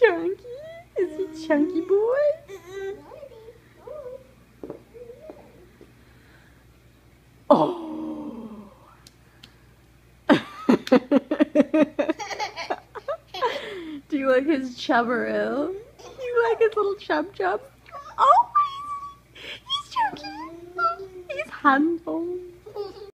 chunky? Is he chunky boy? Oh. Do you like his chubberoo? You like his little chub chub? Oh, he's, chunky. He's handsome.